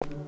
neutral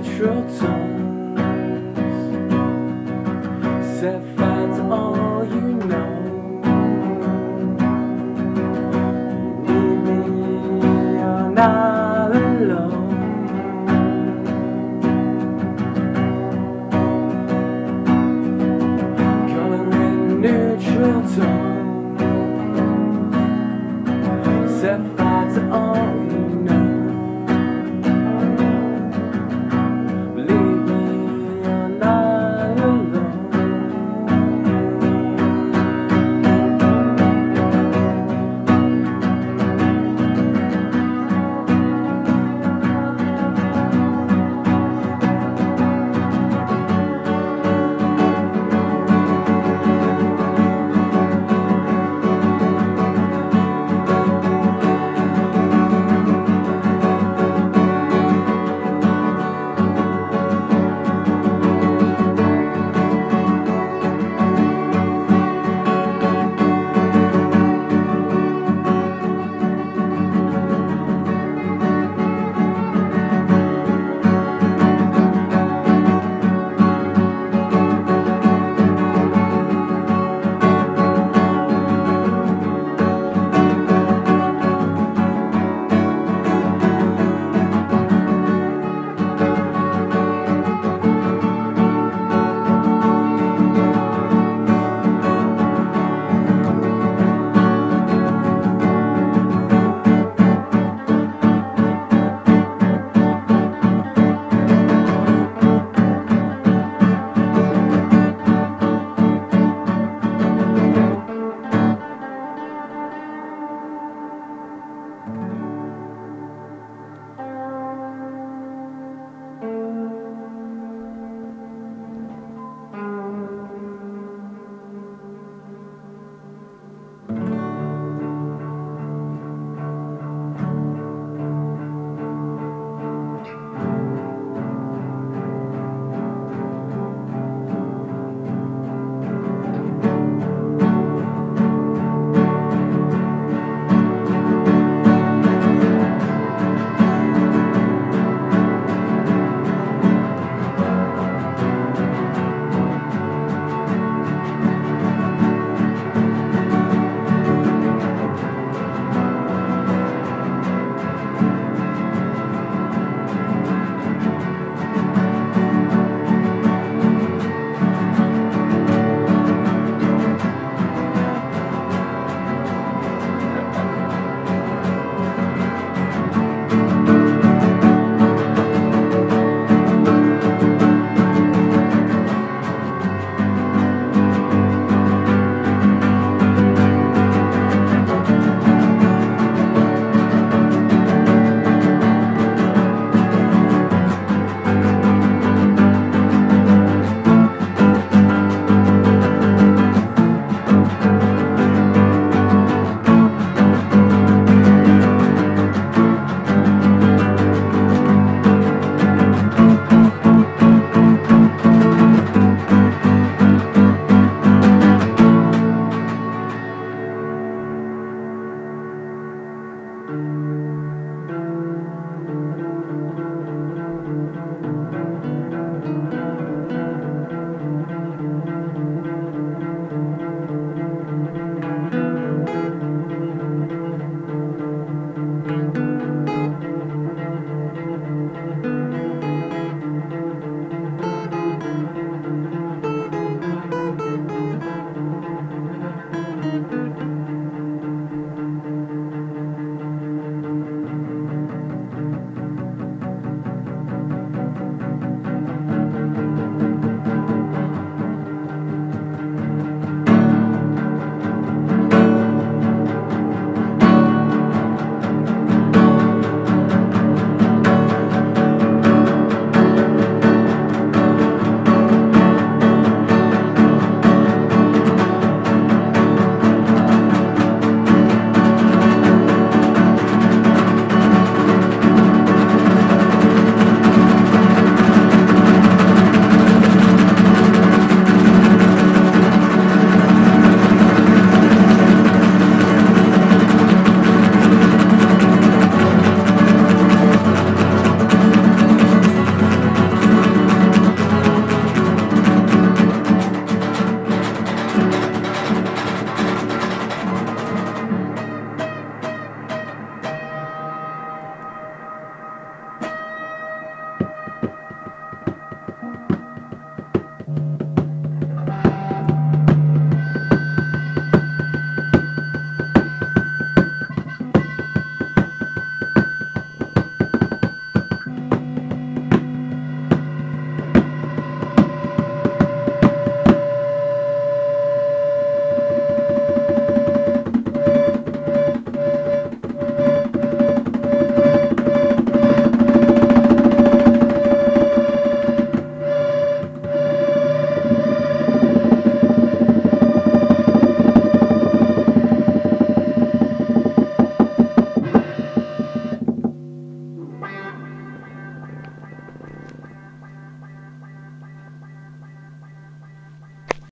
neutrotons Set fire to all you know. Leave you're not alone. Going in neutral tones.